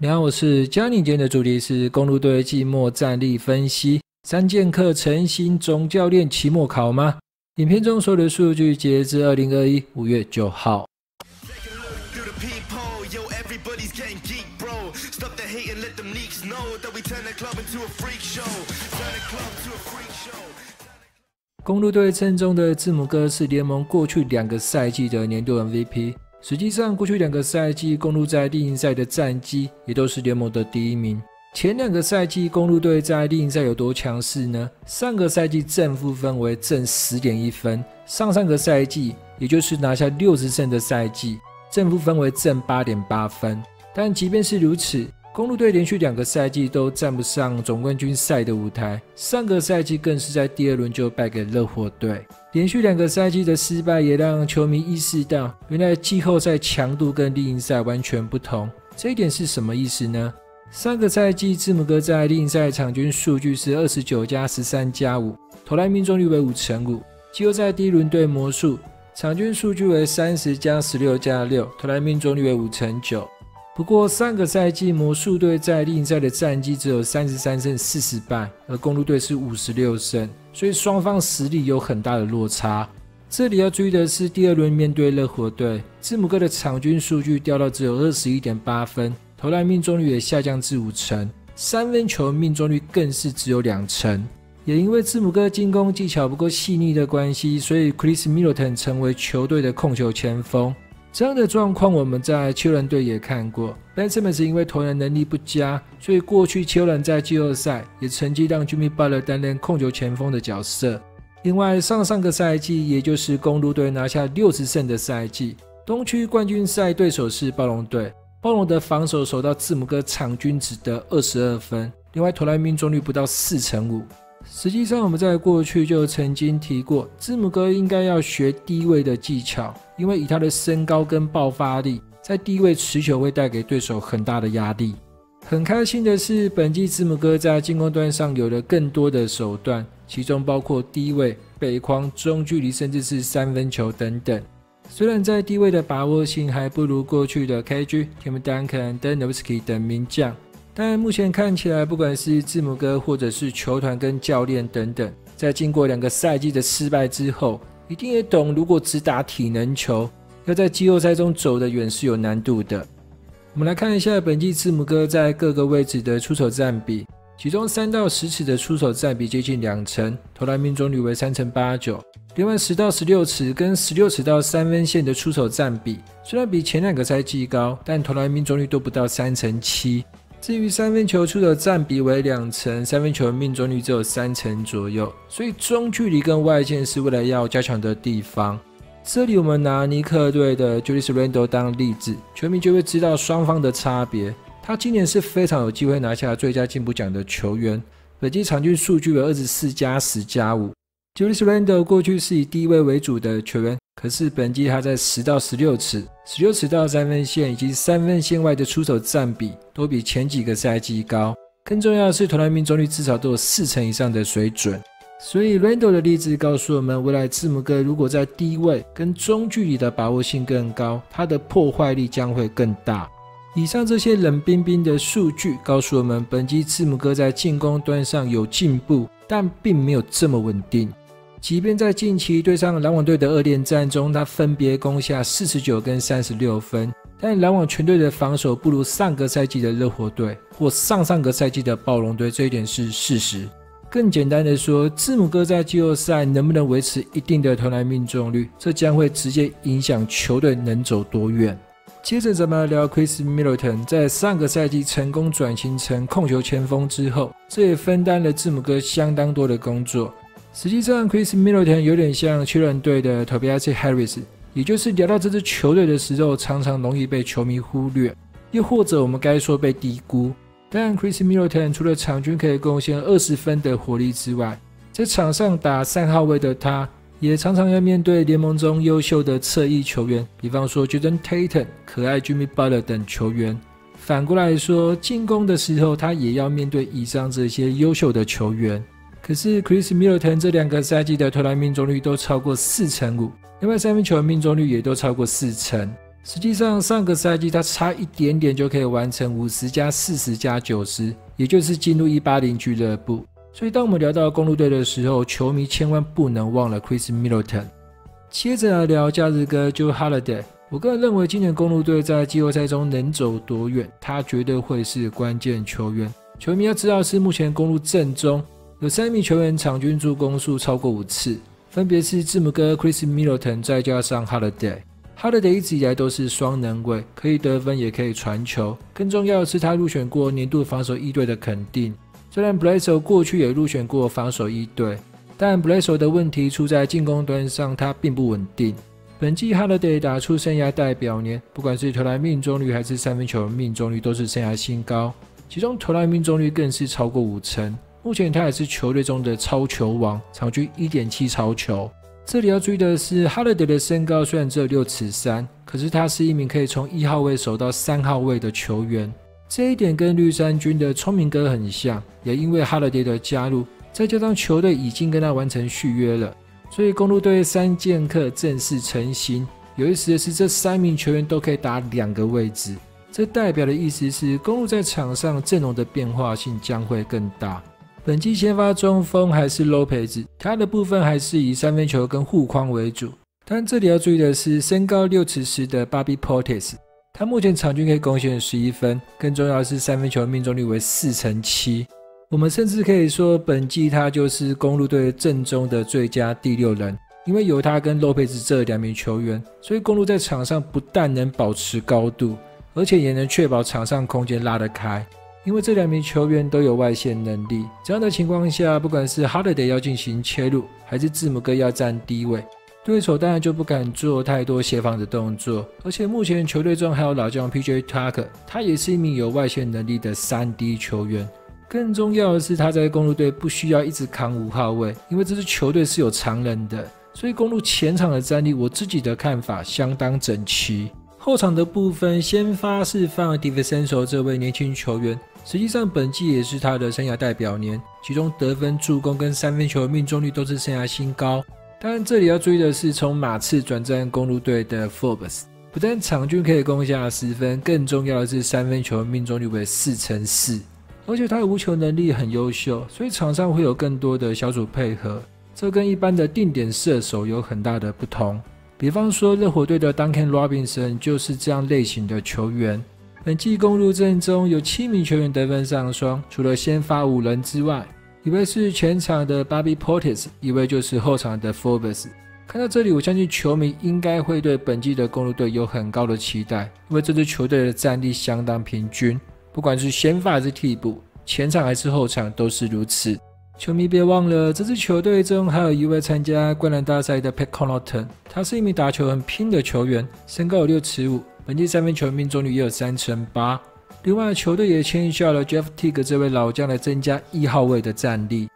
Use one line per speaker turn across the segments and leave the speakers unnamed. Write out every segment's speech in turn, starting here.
你好，我是嘉宁，今天的主题是公路队季末战力分析。三剑客诚心总教练期末考吗？影片中所有的数据截至二零二一五月九号。公路队阵中的字母哥是联盟过去两个赛季的年度 MVP。实际上，过去两个赛季公路在例行赛的战绩也都是联盟的第一名。前两个赛季公路队在例行赛有多强势呢？上个赛季正负分为正十点一分，上上个赛季也就是拿下六十胜的赛季，正负分为正八点八分。但即便是如此，公路队连续两个赛季都站不上总冠军赛的舞台，上个赛季更是在第二轮就败给热火队。连续两个赛季的失败也让球迷意识到，原来季后赛强度跟例行赛完全不同。这一点是什么意思呢？上个赛季字母哥在例行赛场均数据是二十九加十三加五，投篮命中率为五成五。季后赛第一轮对魔术，场均数据为三十加十六加六，投篮命中率为五成九。不过上个赛季魔术队在例行赛的战绩只有三十三胜四十败，而公路队是五十六胜，所以双方实力有很大的落差。这里要注意的是，第二轮面对热火队，字母哥的场均数据掉到只有二十一点八分，投篮命中率也下降至五成，三分球命中率更是只有两成。也因为字母哥进攻技巧不够细腻的关系，所以 Chris Middleton 成为球队的控球前锋。这样的状况我们在丘人队也看过。Ben Simmons 因为投篮能力不佳，所以过去丘人在季后赛也曾经让 Jimmy Butler 担任控球前锋的角色。另外，上上个赛季，也就是公路队拿下六十胜的赛季，东区冠军赛对手是暴龙队。暴龙的防守守到字母哥场均只得二十二分，另外投篮命中率不到四成五。实际上，我们在过去就曾经提过，字母哥应该要学低位的技巧，因为以他的身高跟爆发力，在低位持球会带给对手很大的压力。很开心的是，本季字母哥在进攻端上有了更多的手段，其中包括低位、背筐、中距离，甚至是三分球等等。虽然在低位的把握性还不如过去的 KG、Tim Duncan、d a n o v s k y 等名将。但目前看起来，不管是字母哥，或者是球团跟教练等等，在经过两个赛季的失败之后，一定也懂，如果只打体能球，要在季后赛中走得远是有难度的。我们来看一下本季字母哥在各个位置的出手占比，其中三到十尺的出手占比接近两成，投篮命中率为三成八九。另外十到十六尺跟十六尺到三分线的出手占比，虽然比前两个赛季高，但投篮命中率都不到三成七。至于三分球出的占比为两成，三分球命中率只有三成左右，所以中距离跟外线是未来要加强的地方。这里我们拿尼克队的 Julius Randle 当例子，球迷就会知道双方的差别。他今年是非常有机会拿下最佳进步奖的球员，本季场均数据为二十四加十加五。Julius Randle 过去是以低位为主的球员。可是本季他在十到十六尺、十六尺到三分线以及三分线外的出手占比都比前几个赛季高。更重要的是，投篮命中率至少都有四成以上的水准。所以 Randall 的例子告诉我们，未来字母哥如果在低位跟中距离的把握性更高，他的破坏力将会更大。以上这些冷冰冰的数据告诉我们，本季字母哥在进攻端上有进步，但并没有这么稳定。即便在近期对上篮网队的二连战中，他分别攻下四十九跟三十六分，但篮网全队的防守不如上个赛季的热火队或上上个赛季的暴龙队，这一点是事实。更简单的说，字母哥在季后赛能不能维持一定的投篮命中率，这将会直接影响球队能走多远。接着咱们来聊 Chris Middleton，在上个赛季成功转型成控球前锋之后，这也分担了字母哥相当多的工作。实际上，Chris Middleton 有点像缺人队的 Tobias Harris，也就是聊到这支球队的时候，常常容易被球迷忽略，又或者我们该说被低估。但 Chris Middleton 除了场均可以贡献二十分的火力之外，在场上打三号位的他，也常常要面对联盟中优秀的侧翼球员，比方说 Jordan Tatum、可爱 Jimmy Butler 等球员。反过来说，进攻的时候，他也要面对以上这些优秀的球员。可是 Chris Middleton 这两个赛季的投篮命中率都超过四成五，另外三分球命中率也都超过四成。实际上，上个赛季他差一点点就可以完成五十加四十加九十，也就是进入一八零俱乐部。所以，当我们聊到公路队的时候，球迷千万不能忘了 Chris Middleton。接着来聊假日哥 Joe Holiday。我个人认为，今年公路队在季后赛中能走多远，他绝对会是关键球员。球迷要知道，是目前公路阵中有三名球员场均助攻数超过五次，分别是字母哥 Chris Middleton，再加上 Holiday。Holiday 一直以来都是双能卫，可以得分也可以传球。更重要的是，他入选过年度防守一队的肯定。虽然 b l a z e 过去也入选过防守一队，但 b l a z e 的问题出在进攻端上，他并不稳定。本季 Holiday 打出生涯代表年，不管是投篮命中率还是三分球命中率都是生涯新高，其中投篮命中率更是超过五成。目前他也是球队中的超球王，场均一点七超球。这里要注意的是，Holiday 的身高虽然只有六尺三，可是他是一名可以从一号位守到三号位的球员。这一点跟绿衫军的聪明哥很像。也因为 Holiday 的加入，再加上球队已经跟他完成续约了，所以公路队三剑客正式成型。有意思的是，这三名球员都可以打两个位置，这代表的意思是公路在场上阵容的变化性将会更大。本季先发中锋还是 Lopez，他的部分还是以三分球跟护框为主。但这里要注意的是，身高六尺十的 Bobby Portis，他目前场均可以贡献十一分，更重要的是三分球命中率为四成七。我们甚至可以说，本季他就是公路队正中的最佳第六人，因为有他跟 Lopez 这两名球员，所以公路在场上不但能保持高度，而且也能确保场上空间拉得开。因为这两名球员都有外线能力，这样的情况下，不管是 Holiday 要进行切入，还是字母哥要占低位，对手当然就不敢做太多协防的动作。而且目前球队中还有老将 PJ Tucker，他也是一名有外线能力的三 D 球员。更重要的是，他在公路队不需要一直扛五号位，因为这支球队是有常人的，所以公路前场的战力，我自己的看法相当整齐。后场的部分，先发是放 d i v i n c e 这位年轻球员。实际上，本季也是他的生涯代表年，其中得分、助攻跟三分球命中率都是生涯新高。当然，这里要注意的是，从马刺转战公路队的 Forbes，不但场均可以攻下十分，更重要的是三分球命中率为四乘四，而且他的无球能力很优秀，所以场上会有更多的小组配合，这跟一般的定点射手有很大的不同。比方说，热火队的 Duncan Robinson 就是这样类型的球员。本季公路阵中有七名球员得分上双，除了先发五人之外，一位是前场的 Bobby Portis，一位就是后场的 Forbes。看到这里，我相信球迷应该会对本季的公路队有很高的期待，因为这支球队的战力相当平均，不管是先发还是替补，前场还是后场都是如此。球迷别忘了，这支球队中还有一位参加灌篮大赛的 Pat Conleton，他是一名打球很拼的球员，身高有六尺五。本季三分球命中率也有三成八。另外，球队也签下了 Jeff Teague 这位老将来增加一号位的战力。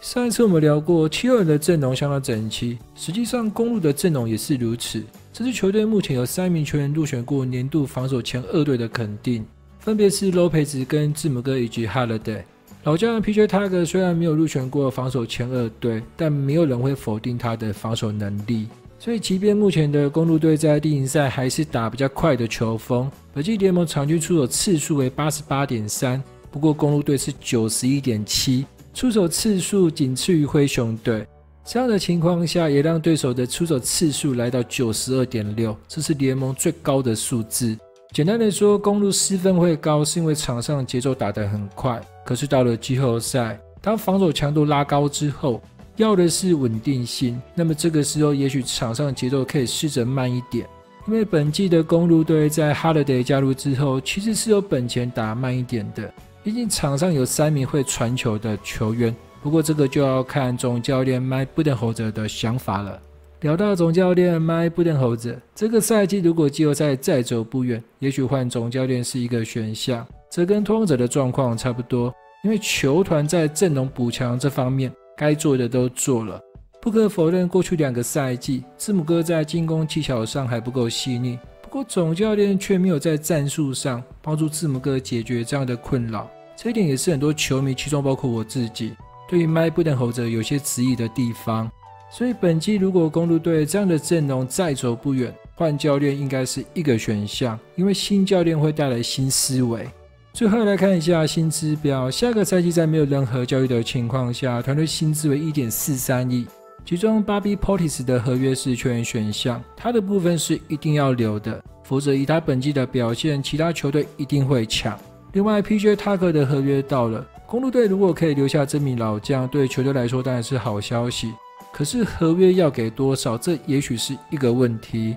上一次我们聊过，七二人的阵容相当整齐，实际上公路的阵容也是如此。这支球队目前有三名球员入选过年度防守前二队的肯定，分别是 Lopez 跟字母哥以及 Holiday。老将 PJ Tucker 虽然没有入选过防守前二队，但没有人会否定他的防守能力。所以，即便目前的公路队在地形赛还是打比较快的球风，本季联盟场均出手次数为八十八点三，不过公路队是九十一点七，出手次数仅次于灰熊队。这样的情况下，也让对手的出手次数来到九十二点六，这是联盟最高的数字。简单的说，公路失分会高，是因为场上节奏打得很快。可是到了季后赛，当防守强度拉高之后，要的是稳定性，那么这个时候也许场上节奏可以试着慢一点，因为本季的公路队在 Holiday 加入之后，其实是有本钱打慢一点的，毕竟场上有三名会传球的球员。不过这个就要看总教练 Mike Budenholzer 的想法了。聊到总教练 Mike Budenholzer，这个赛季如果季后赛再走不远，也许换总教练是一个选项。这跟拓荒者的状况差不多，因为球团在阵容补强这方面。该做的都做了，不可否认，过去两个赛季，字母哥在进攻技巧上还不够细腻。不过总教练却没有在战术上帮助字母哥解决这样的困扰，这一点也是很多球迷，其中包括我自己，对于麦布登侯者有些质疑的地方。所以本季如果公路队这样的阵容再走不远，换教练应该是一个选项，因为新教练会带来新思维。最后来看一下薪资表，下个赛季在没有任何交易的情况下，团队薪资为一点四三亿，其中 Bobby Portis 的合约是球员选项，他的部分是一定要留的，否则以他本季的表现，其他球队一定会抢。另外，PJ Tucker 的合约到了，公路队如果可以留下这名老将，对球队来说当然是好消息。可是合约要给多少，这也许是一个问题。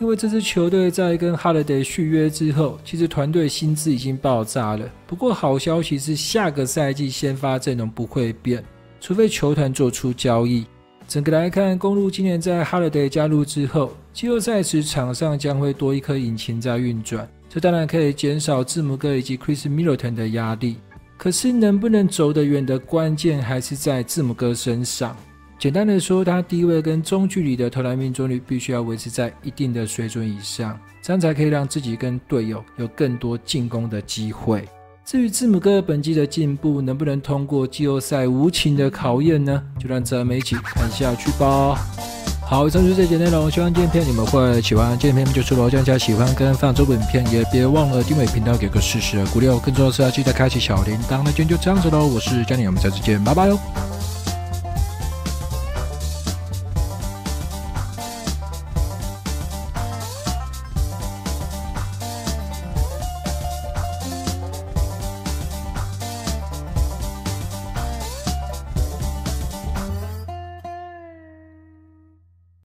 因为这支球队在跟 Holiday 续约之后，其实团队薪资已经爆炸了。不过好消息是，下个赛季先发阵容不会变，除非球团做出交易。整个来看，公路今年在 Holiday 加入之后，季后赛时场上将会多一颗引擎在运转。这当然可以减少字母哥以及 Chris Middleton 的压力，可是能不能走得远的关键还是在字母哥身上。简单的说，他低位跟中距离的投篮命中率必须要维持在一定的水准以上，这样才可以让自己跟队友有更多进攻的机会。至于字母哥本季的进步能不能通过季后赛无情的考验呢？就让咱们一起看下去吧。好，以上就是这节内容，希望今天片你们会喜欢。今天片就除了加加喜欢跟放周本片，也别忘了订阅频道，给个试试鼓励。更重要的是要记得开启小铃铛。那今天就这样子喽，我是江宁我们下次见，拜拜喽。